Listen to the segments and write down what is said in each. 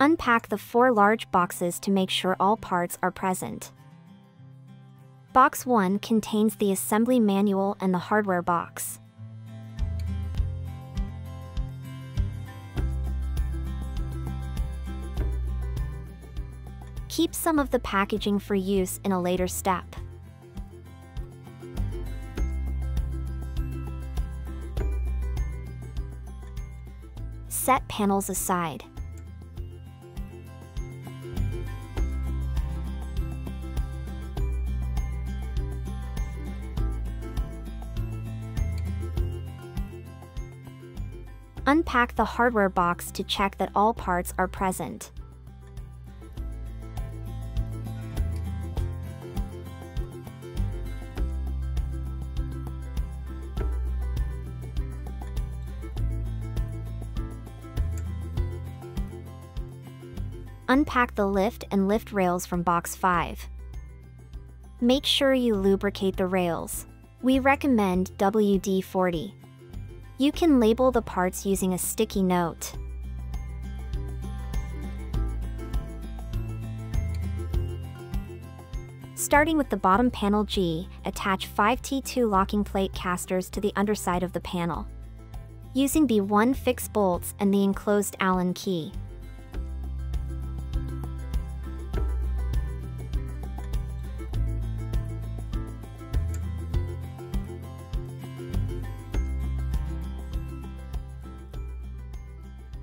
Unpack the four large boxes to make sure all parts are present. Box 1 contains the assembly manual and the hardware box. Keep some of the packaging for use in a later step. Set panels aside. Unpack the hardware box to check that all parts are present. Unpack the lift and lift rails from box 5. Make sure you lubricate the rails. We recommend WD-40. You can label the parts using a sticky note. Starting with the bottom panel G, attach 5 T2 locking plate casters to the underside of the panel. Using B1 fix bolts and the enclosed Allen key.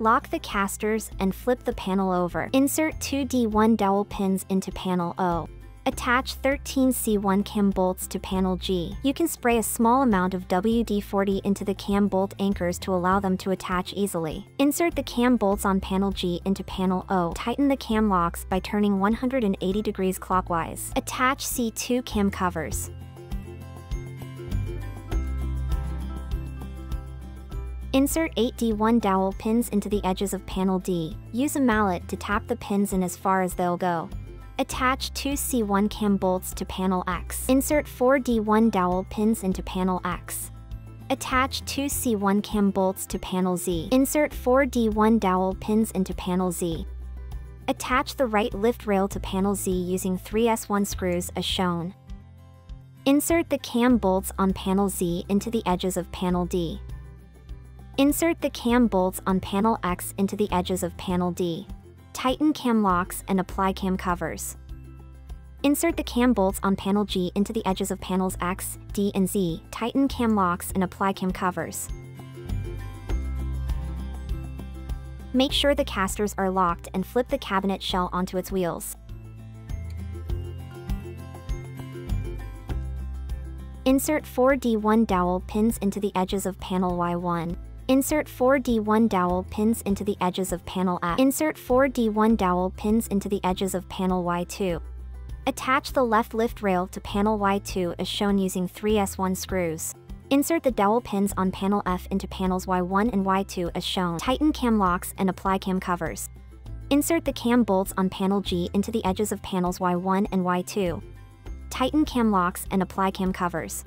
Lock the casters and flip the panel over. Insert two D1 dowel pins into panel O. Attach 13 C1 cam bolts to panel G. You can spray a small amount of WD-40 into the cam bolt anchors to allow them to attach easily. Insert the cam bolts on panel G into panel O. Tighten the cam locks by turning 180 degrees clockwise. Attach C2 cam covers. Insert 8 D1 dowel pins into the edges of panel D. Use a mallet to tap the pins in as far as they'll go. Attach two C1 cam bolts to panel X. Insert 4 D1 dowel pins into panel X. Attach two C1 cam bolts to panel Z. Insert 4 D1 dowel pins into panel Z. Attach the right lift rail to panel Z using 3S1 screws as shown. Insert the cam bolts on panel Z into the edges of panel D. Insert the cam bolts on panel X into the edges of panel D. Tighten cam locks and apply cam covers. Insert the cam bolts on panel G into the edges of panels X, D, and Z. Tighten cam locks and apply cam covers. Make sure the casters are locked and flip the cabinet shell onto its wheels. Insert 4 D1 dowel pins into the edges of panel Y1. Insert 4 D1 dowel pins into the edges of panel F. Insert 4 D1 dowel pins into the edges of panel Y2. Attach the left lift rail to panel Y2 as shown using 3S1 screws. Insert the dowel pins on panel F into panels Y1 and Y2 as shown. Tighten cam locks and apply cam covers. Insert the cam bolts on panel G into the edges of panels Y1 and Y2. Tighten cam locks and apply cam covers.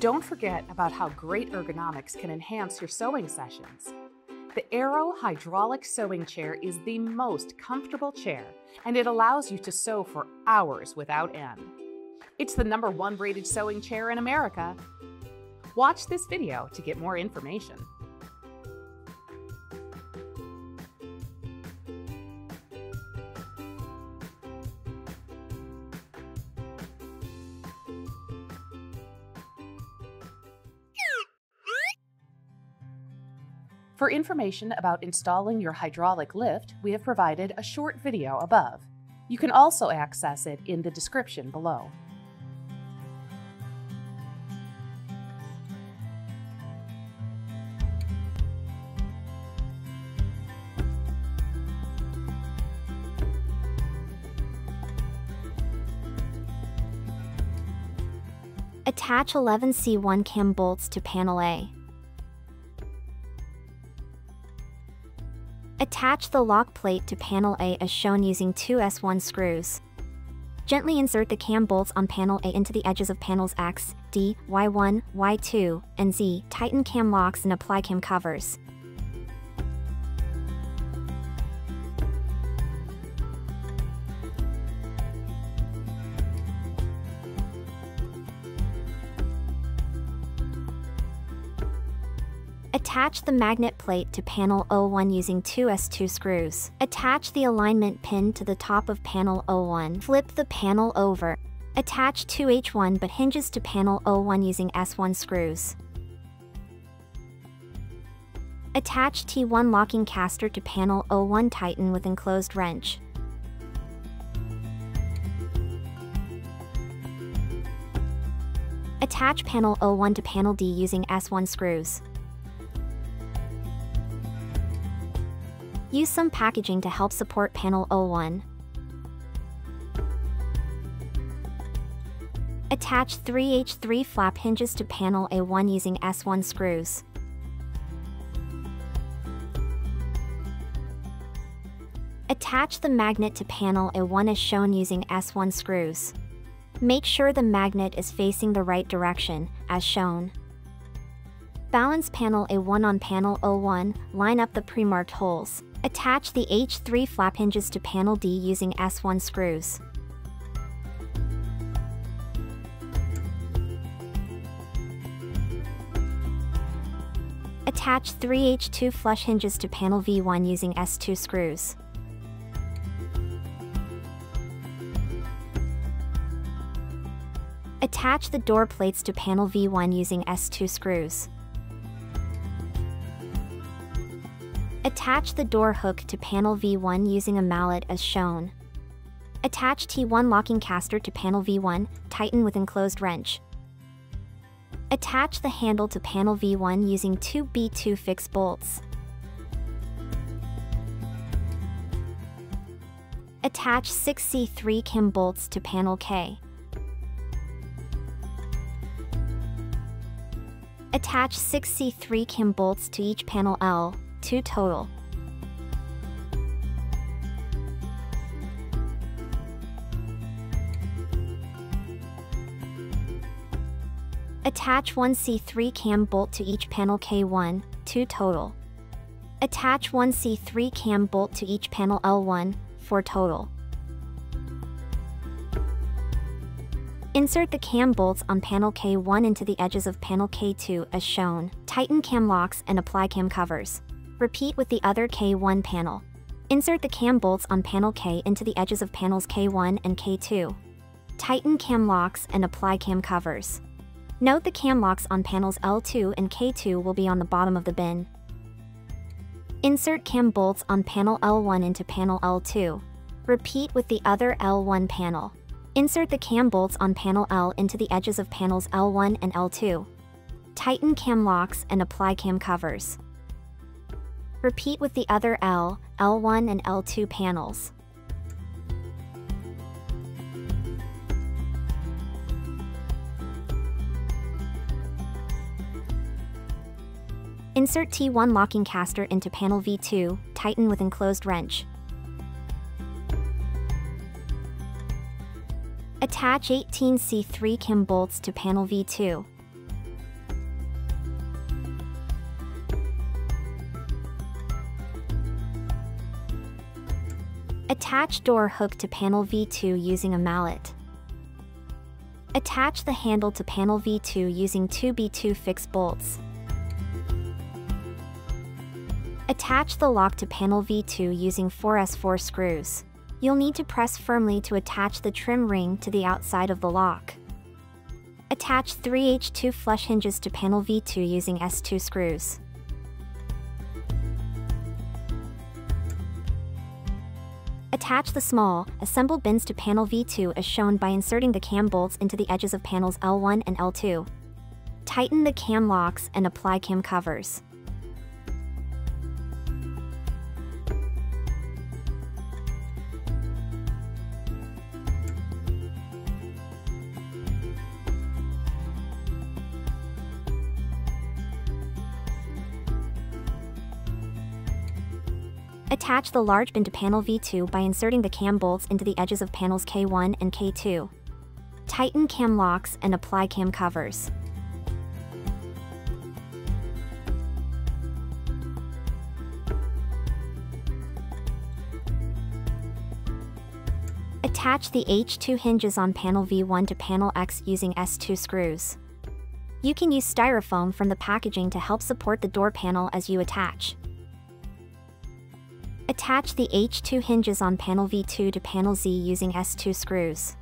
Don't forget about how great ergonomics can enhance your sewing sessions. The Arrow Hydraulic Sewing Chair is the most comfortable chair, and it allows you to sew for hours without end. It's the number one rated sewing chair in America. Watch this video to get more information. For information about installing your hydraulic lift, we have provided a short video above. You can also access it in the description below. Attach 11 C1 cam bolts to panel A. Attach the lock plate to panel A as shown using two S1 screws. Gently insert the cam bolts on panel A into the edges of panels X, D, Y1, Y2, and Z. Tighten cam locks and apply cam covers. Attach the magnet plate to panel O1 using two S2 screws. Attach the alignment pin to the top of panel O1. Flip the panel over. Attach two H1 butt hinges to panel O1 using S1 screws. Attach T1 locking caster to panel O1 tighten with enclosed wrench. Attach panel O1 to panel D using S1 screws. Use some packaging to help support panel O1. Attach 3H3 flap hinges to panel A1 using S1 screws. Attach the magnet to panel A1 as shown using S1 screws. Make sure the magnet is facing the right direction, as shown. Balance panel A1 on panel O1, line up the pre-marked holes. Attach the H3 flap hinges to panel D using S1 screws. Attach 3 H2 flush hinges to panel V1 using S2 screws. Attach the door plates to panel V1 using S2 screws. Attach the door hook to panel V1 using a mallet as shown. Attach T1 locking caster to panel V1, tighten with enclosed wrench. Attach the handle to panel V1 using two B2 fixed bolts. Attach 6C3 cam bolts to panel K. Attach 6C3 cam bolts to each panel L, 2 total. Attach one C3 cam bolt to each panel K1, 2 total. Attach one C3 cam bolt to each panel L1, 4 total. Insert the cam bolts on panel K1 into the edges of panel K2 as shown. Tighten cam locks and apply cam covers. Repeat with the other K1 panel. Insert the cam bolts on panel K into the edges of panels K1 and K2. Tighten cam locks and apply cam covers. Note the cam locks on panels L2 and K2 will be on the bottom of the bin. Insert cam bolts on panel L1 into panel L2. Repeat with the other L1 panel. Insert the cam bolts on panel L into the edges of panels L1 and L2. Tighten cam locks and apply cam covers. Repeat with the other L, L1 and L2 panels. Insert T1 locking caster into panel V2, tighten with enclosed wrench. Attach 18C3 cam bolts to panel V2. Attach door hook to panel V2 using a mallet. Attach the handle to panel V2 using two B2 fixed bolts. Attach the lock to panel V2 using 4S4 screws. You'll need to press firmly to attach the trim ring to the outside of the lock. Attach 3 H2 flush hinges to panel V2 using S2 screws. Attach the small, assembled bins to panel V2 as shown by inserting the cam bolts into the edges of panels L1 and L2. Tighten the cam locks and apply cam covers. Attach the large bin to panel V2 by inserting the cam bolts into the edges of panels K1 and K2. Tighten cam locks and apply cam covers. Attach the H2 hinges on panel V1 to panel X using S2 screws. You can use styrofoam from the packaging to help support the door panel as you attach. Attach the H2 hinges on panel V2 to panel Z using S2 screws.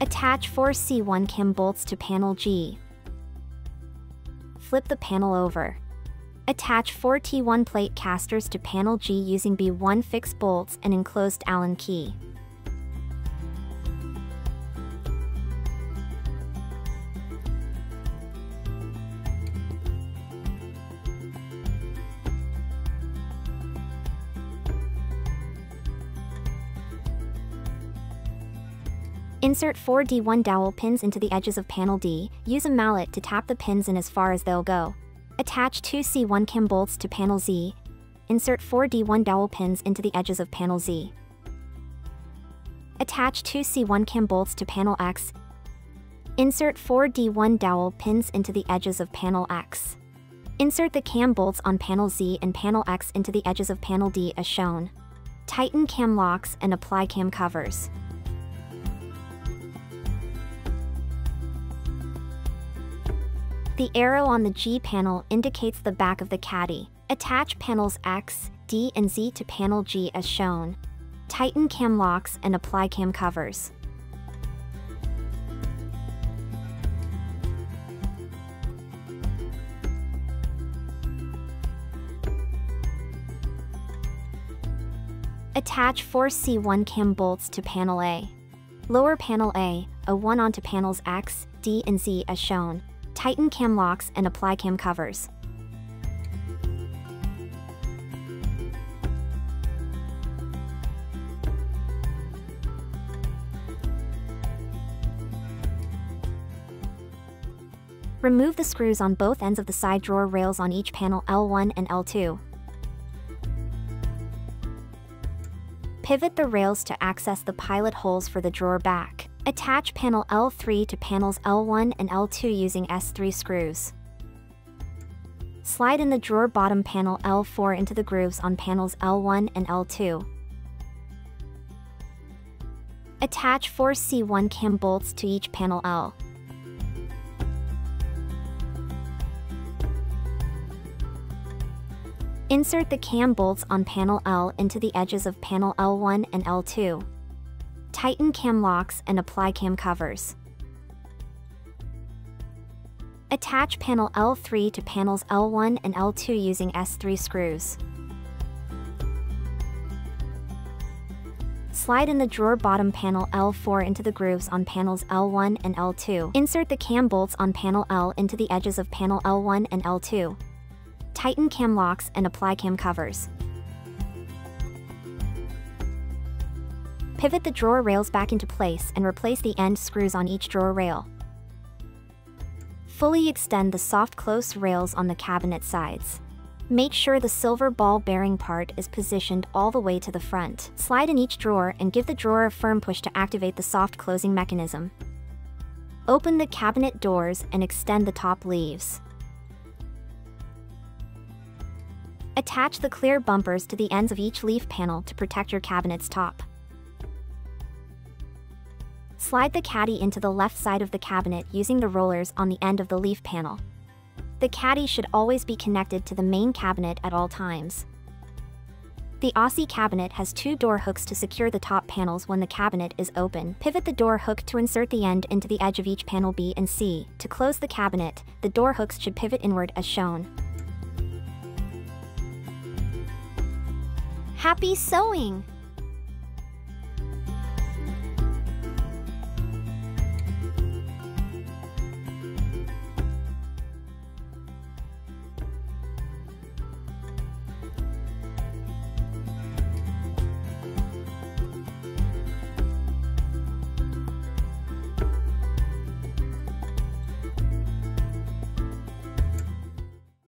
Attach four C1 cam bolts to panel G. Flip the panel over. Attach four T1 plate casters to panel G using B1 fixed bolts and enclosed Allen key. Insert four D1 dowel pins into the edges of panel D, use a mallet to tap the pins in as far as they'll go. Attach two C1 cam bolts to panel Z. Insert four D1 dowel pins into the edges of panel Z. Attach two C1 cam bolts to panel X. Insert four D1 dowel pins into the edges of panel X. Insert the cam bolts on panel Z and panel X into the edges of panel D as shown. Tighten cam locks and apply cam covers. The arrow on the G panel indicates the back of the caddy. Attach panels X, D, and Z to panel G as shown. Tighten cam locks and apply cam covers. Attach four C1 cam bolts to panel A. Lower panel A, a 1 onto panels X, D, and Z as shown. Tighten cam locks and apply cam covers. Remove the screws on both ends of the side drawer rails on each panel L1 and L2. Pivot the rails to access the pilot holes for the drawer back. Attach panel L3 to panels L1 and L2 using S3 screws. Slide in the drawer bottom panel L4 into the grooves on panels L1 and L2. Attach four C1 cam bolts to each panel L. Insert the cam bolts on panel L into the edges of panel L1 and L2. Tighten cam locks and apply cam covers. Attach panel L3 to panels L1 and L2 using S3 screws. Slide in the drawer bottom panel L4 into the grooves on panels L1 and L2. Insert the cam bolts on panel L into the edges of panel L1 and L2. Tighten cam locks and apply cam covers. Pivot the drawer rails back into place and replace the end screws on each drawer rail. Fully extend the soft close rails on the cabinet sides. Make sure the silver ball bearing part is positioned all the way to the front. Slide in each drawer and give the drawer a firm push to activate the soft closing mechanism. Open the cabinet doors and extend the top leaves. Attach the clear bumpers to the ends of each leaf panel to protect your cabinet's top. Slide the caddy into the left side of the cabinet using the rollers on the end of the leaf panel. The caddy should always be connected to the main cabinet at all times. The Aussie cabinet has two door hooks to secure the top panels when the cabinet is open. Pivot the door hook to insert the end into the edge of each panel B and C. To close the cabinet, the door hooks should pivot inward as shown. Happy sewing!